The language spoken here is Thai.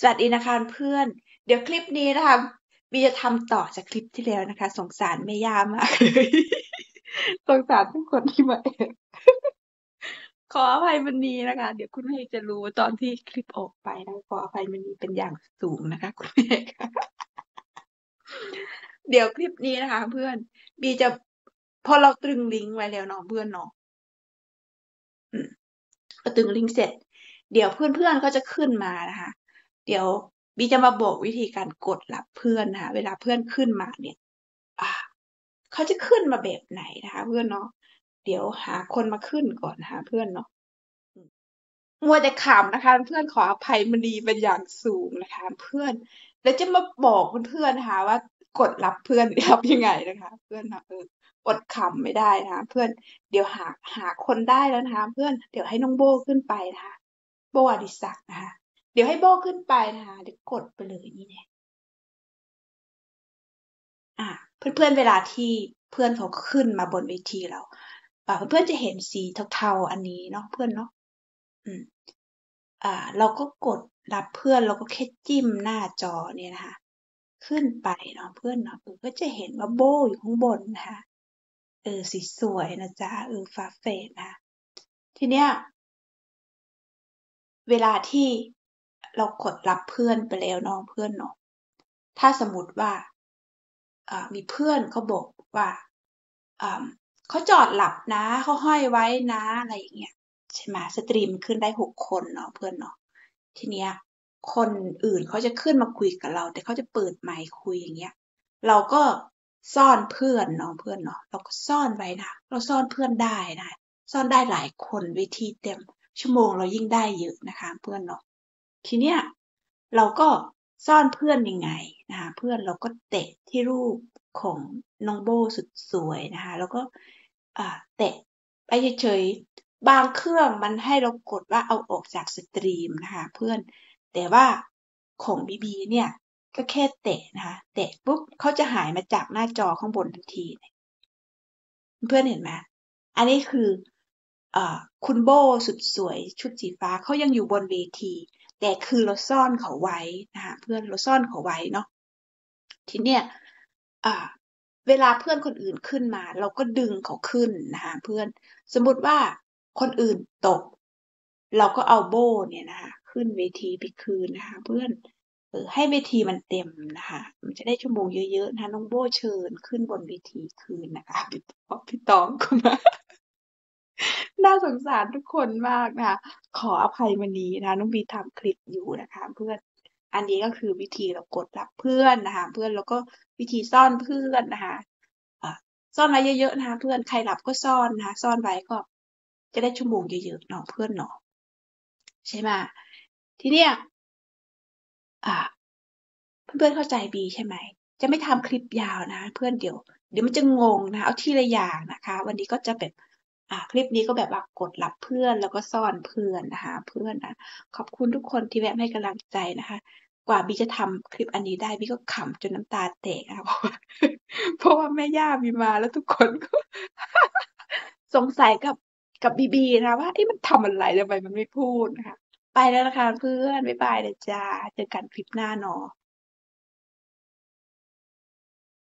สวัสดีนะคะเพื่อน เดี๋ยวคลิปนี้นะคะบีจะทำต่อจากคลิปที่แล้วนะคะ สงสารแม่ย่ามากเลยสงสารทุกคนที่มาแอบขออภัยมันนี้นะคะ เดี๋ยวคุณแม่จะรู้ตอนที่คลิปออกไปนะขออภัยมันนี้เป็นอย่างสูงนะคะ คุณแม่ค่ะเดี๋ยวคลิปนี้นะคะ เพื่อน บีจะพอเราตรึงลิงก์ไว้แล้วเนาะเพื่อนเนาะพอตรึงลิงก์เสร็จ เดี๋ยวเพื่อนๆก็จะขึ้นมานะคะ เดี๋ยวบีจะมาบอกวิธีการกดรับเพื่อนนะคะเวลาเพื่อนขึ้นมาเนี่ยเขาจะขึ้นมาแบบไหนนะคะเพื่อนเนาะเดี๋ยวหาคนมาขึ้นก่อนนะคะเพื่อนเนาะมัวแต่ขำนะคะ เพื่อนขออภัยมณีเป็นอย่างสูงนะคะ เพื่อนแล้วจะมาบอกเพื่อนๆนะคะว่ากดรับเพื่อนรับยังไงนะคะ เพื่อนนะเอออดขำไม่ได้นะคะเพื่อนเดี๋ยวหาหาคนได้แล้วนะคะเพื่อนเดี๋ยวให้น้องโบขึ้นไปนะคะโบอดิศักนะคะ เดี๋ยวให้โบขึ้นไปนะคะ เดี๋ยวกดไปเลยนี่เนี่ยอ่าเพื่อนๆเวลาที่เพื่อนเขาขึ้นมาบนเวทีเราอ่าเพื่อนๆจะเห็นสีเทาๆอันนี้เนาะเพื่อนเนาะอืมอ่า เราก็กดรับเพื่อนเราก็แค่จิ้มหน้าจอเนี่ยนะคะขึ้นไปเนาะเพื่อนเนาะเออก็จะเห็นว่าโบอยู่ข้างบนนะคะเออสีสวยนะจ๊ะเออฟ้าเฟสนะทีเนี้ยเวลาที่ เรากดรับเพื่อนไปแล้วน้องเพื่อนเนาะถ้าสมมติว่ามีเพื่อนเขาบอกว่าเขาจอดหลับนะเขาห้อยไว้นะอะไรอย่างเงี้ยใช่ไหมสตรีมขึ้นได้หกคนเนาะเพื่อนเนาะทีเนี้ยคนอื่นเขาจะขึ้นมาคุยกับเรา แต่เขาจะเปิดไมค์คุยอย่างเงี้ย เราก็ซ่อนเพื่อนเนาะเพื่อนเนาะเราก็ซ่อนไว้นะเราซ่อนเพื่อนได้นะ ซ่อนได้หลายคนเวทีเต็มชั่วโมงเรายิ่งได้เยอะนะคะ เพื่อนเนาะ ทีเนี้ยเราก็ซ่อนเพื่อนยังไงนะคะเพื่อนเราก็เตะที่รูปของน้องโบสุดสวยนะคะแล้วก็เตะไปเฉยๆบางเครื่องมันให้เรากดว่าเอาออกจาก stream นะคะเพื่อนแต่ว่าของบีบีเนี่ยก็แค่เตะนะคะเตะปุ๊บเขาจะหายมาจากหน้าจอข้างบนทันที เพื่อนเห็นไหมอันนี้คือคุณโบสุดสวยชุดสีฟ้าเขายังอยู่บนเวที แต่คือเราซ่อนเขาไว้นะคะเพื่อนเราซ่อนเขาไว้เนาะทีเนี้ยเวลาเพื่อนคนอื่นขึ้นมา เราก็ดึงเขาขึ้นนะคะเพื่อนสมมติว่าคนอื่นตก เราก็เอาโบเนี่ยนะคะขึ้นเวทีไปคืนนะคะเพื่อนเออให้เวทีมันเต็มนะคะมันจะได้ชั่วโมงเยอะๆนะน้องโบเชิญขึ้นบนเวทีคืนนะคะพี่พี่ตองก็มาน่าสงสารทุกคนมากนะคะขออภัยวันนี้นะน้องบีทำคลิปอยู่นะคะเพื่อนอันนี้ก็คือวิธีเรากดรับเพื่อนนะคะ เพื่อนแล้วก็วิธีซ่อนเพื่อนนะคะซ่อนไว้เยอะๆนะคะ เพื่อนใครหลับก็ซ่อนนะคะ ซ่อนไว้ก็ จะได้ชั่วโมงเยอะๆเนาะเพื่อนเนาะใช่ไหมทีเนี้ยเพื่อนๆเข้าใจบีใช่ไหมจะไม่ทำคลิปยาวนะ เพื่อนเดี๋ยว เดี๋ยวมันจะงงนะเอาทีละอย่างนะคะ วันนี้ก็จะแบบ อ่าคลิปนี้ก็แบบว่ากดรับเพื่อนแล้วก็ซ่อนเพื่อนนะคะ เพื่อนนะขอบคุณทุกคนที่แวะให้กำลังใจนะคะ กว่าบีจะทำคลิปอันนี้ได้บีก็ขำจนน้ำตาแตกนะคะเพราะว่าเพราะว่าแม่ย่าบีมาแล้วทุกคนก็ สงสัยกับกับบีบีนะว่าไอ้มันทำอะไรทำไมมันไม่พูดนะคะ ไปแล้วนะคะเพื่อนบ๊ายบายเลยจ้าเจอกันคลิปหน้าเนาะ